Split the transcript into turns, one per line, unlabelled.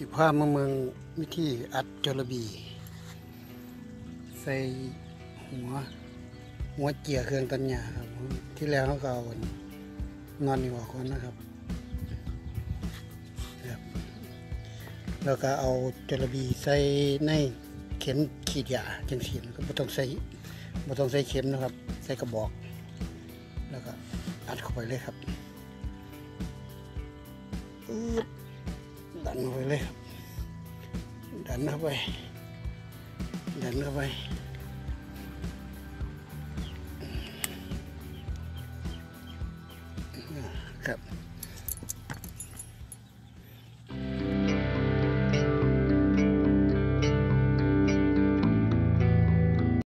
สิพามาเมืองวิธีอัดจระบี ใส่หัว หัวเจียเครื่องตัญญาครับ ที่แล้วเขาก็เอานอนนี่ออกก่อนนะครับครับแล้วก็เอาจระบีใส่ในเข็มขีดยาจังสีก็ไม่ต้องใส่ไม่ต้องใส่เข็มนะครับ ใส่กระบอก แล้วก็อัดเข้าไปเลยครับอื ดันเข้าไปเลยครับดันเข้าไป ดันเข้าไปครับ